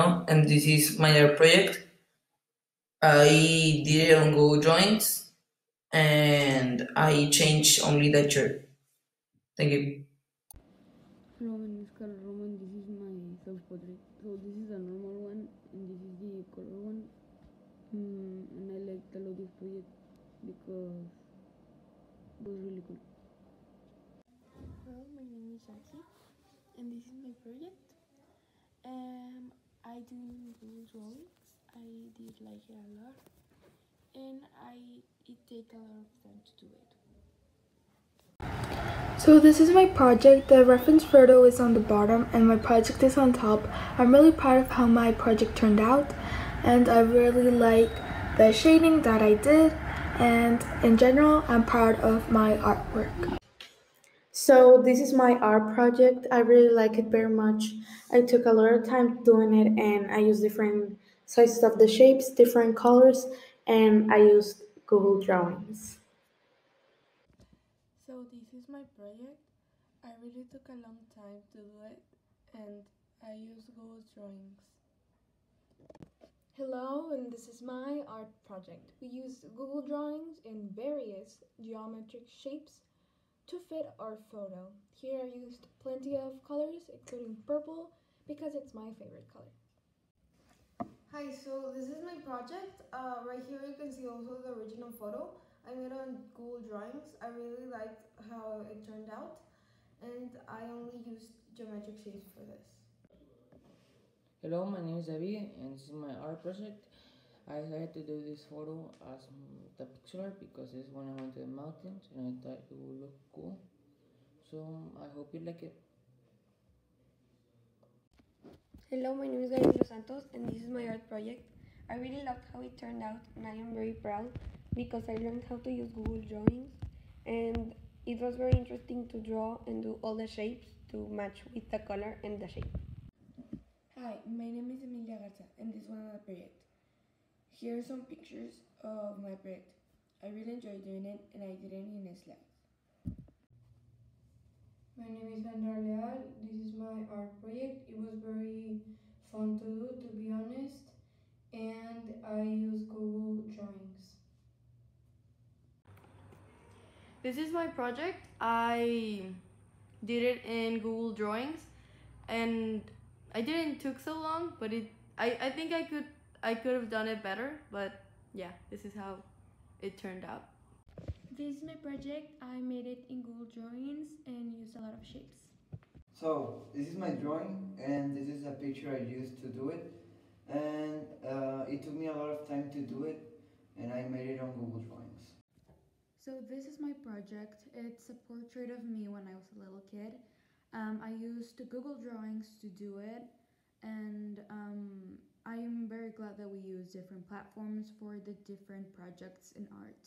Gonzalo Cirilo, and this is my art project. I did it on Google Drawings, and I changed only the shirt. Thank you. Hello, my name is Carlos Roman. This is my self-portrait. So this is a normal one, and this is the color one. Mm, and I liked a lot this project because it was really cool. Hello, my name is Jackie, and this is my project. Um, I do Drawings. I did like it a lot, and I it take a lot of time to do it. So this is my project. The reference photo is on the bottom and my project is on top. I'm really proud of how my project turned out and I really like the shading that I did and in general I'm proud of my artwork. So this is my art project. I really like it very much. I took a lot of time doing it and I used different sizes of the shapes, different colors, and I used Google Drawings. So this is my project. I really took a long time to do it, and I use Google Drawings. Hello, and this is my art project. We used Google Drawings in various geometric shapes to fit our photo. Here I used plenty of colors, including purple, because it's my favorite color. Hi, so this is my project. Uh, right here you can see also the original photo. I made on Google Drawings. I really liked how it turned out and I only used geometric shapes for this. Hello, my name is David and this is my art project. I decided to do this photo as the picture because it's when I went to the mountains and I thought it would look cool. So I hope you like it. Hello, my name is Gabriel Dos Santos and this is my art project. I really loved how it turned out and I am very proud because I learned how to use Google Drawings and it was very interesting to draw and do all the shapes to match with the color and the shape. Hi, my name is Emilia Garza and this is one of the project. Here are some pictures of my project. I really enjoyed doing it and I did it in a slide. My name is Sandra Leal. This is my art project. It was very fun to do, to be honest, and I use Google Drawings. This is my project. I did it in Google Drawings and I didn't took so long, but it I, I think I could I could have done it better, but yeah, this is how it turned out. This is my project. I made it in Google Drawings and used a lot of shapes. So, this is my drawing and this is a picture I used to do it and uh, it took me a lot of time to do it and I made it on Google Drawings. So this is my project. It's a portrait of me when I was a little kid. Um, I used Google Drawings to do it and um, I am very glad that we use different platforms for the different projects in art.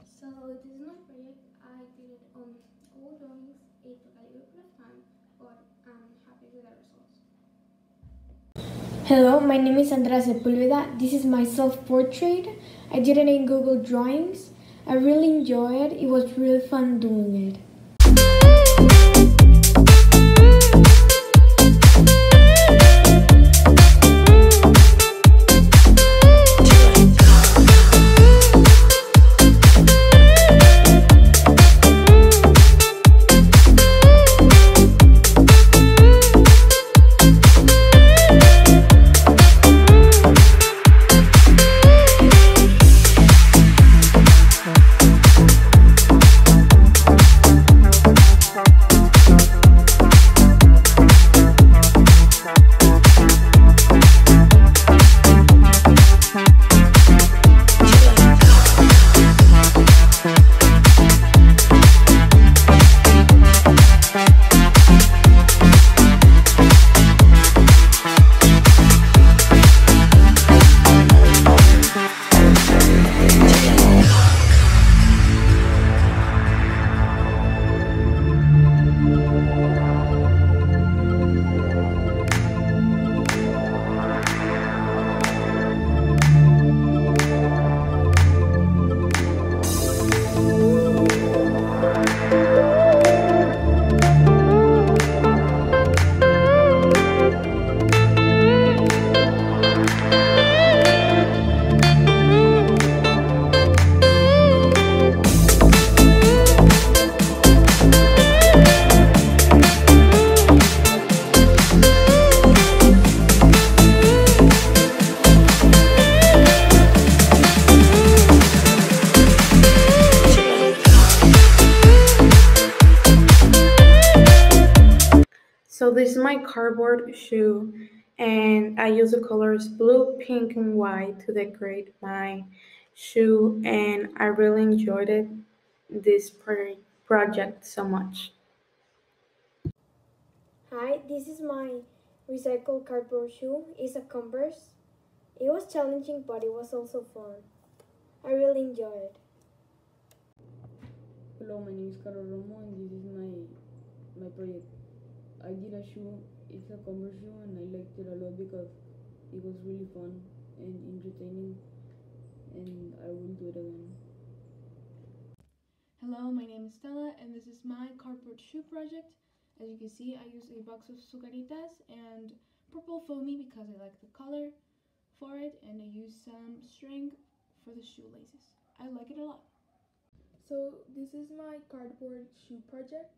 So this is my project. I did it on Google Drawings. It took a little bit of time, but I'm happy with the results. Hello, my name is Andrea Sepulveda. This is my self-portrait. I did it in Google Drawings. I really enjoyed it. It was really fun doing it. Is my cardboard shoe and I use the colors blue, pink and white to decorate my shoe and I really enjoyed it this pro- project so much. Hi, this is my recycled cardboard shoe. It's a Converse. It was challenging, but it was also fun. I really enjoyed it. Hello, my name is Carlos Romo and this is my my project. I did a shoe, it's a commercial and I liked it a lot because it was really fun and entertaining and I will do it again. Hello, my name is Stella and this is my cardboard shoe project. As you can see, I use a box of Zucaritas and purple foamy because I like the color for it and I use some string for the shoelaces. I like it a lot. So this is my cardboard shoe project.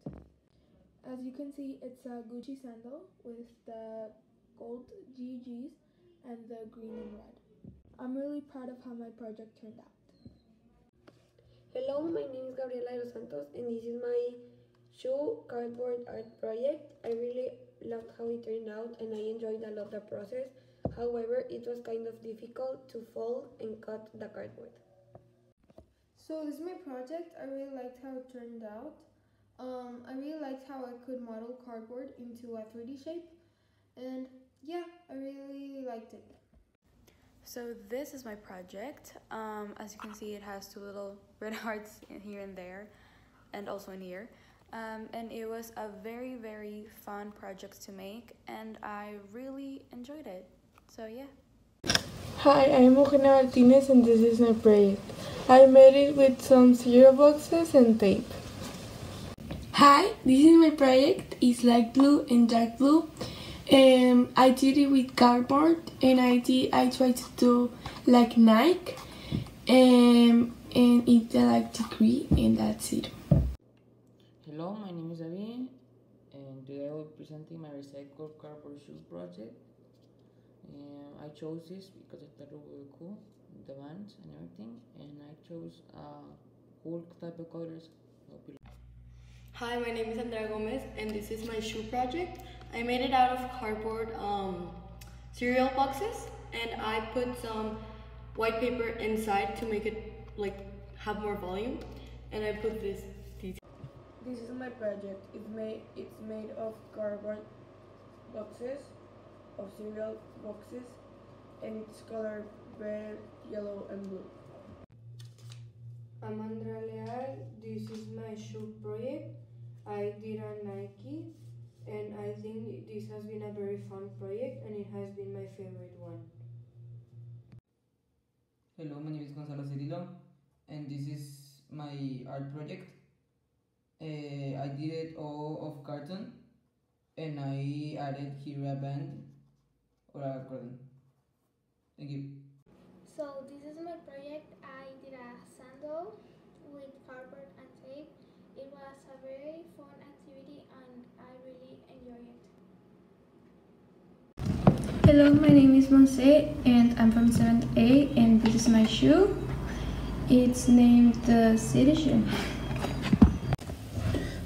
As you can see, it's a Gucci sandal with the gold GGs and the green and red. I'm really proud of how my project turned out. Hello, my name is Gabriela de los Santos and this is my shoe cardboard art project. I really loved how it turned out and I enjoyed a lot the process. However, it was kind of difficult to fold and cut the cardboard. So this is my project. I really liked how it turned out. Um, I really liked how I could model cardboard into a 3D shape. And yeah, I really liked it. So this is my project. Um, as you can see, it has two little red hearts in here and there, and also in here. Um, and it was a very, very fun project to make, and I really enjoyed it. So yeah. Hi, I'm Eugenia Martinez and this is my project. I made it with some cereal boxes and tape. Hi, this is my project. It's light blue and dark blue. Um, I did it with cardboard and I did I tried to do like Nike um, and it's like degree and that's it. Hello, my name is David and today I will be presenting my recycled cardboard shoe project. Um, I chose this because I thought it cool, the bands and everything, and I chose uh, type of colors. Hi, my name is Andrea Gomez, and this is my shoe project. I made it out of cardboard um, cereal boxes, and I put some white paper inside to make it like have more volume, and I put this detail. This is my project. It's made it's made of cardboard boxes, of cereal boxes, and it's colored red, yellow, and blue. I'm Andrea Leal. This is my shoe project. I did a Nike and I think this has been a very fun project and it has been my favorite one. Hello, my name is Gonzalo Cirillo and this is my art project. Uh, I did it all of carton and I added here a band or a curtain. Thank you. So this is my project. I did a sandal with cardboard and tape. It was a very fun activity and I really enjoyed it. Hello, my name is Monse and I'm from 7th A and this is my shoe. It's named the City Shoe.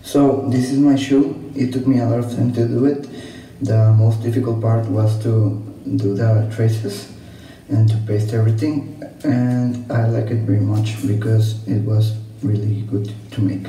So this is my shoe. It took me a lot of time to do it. The most difficult part was to do the traces and to paste everything and I like it very much because it was really good to make.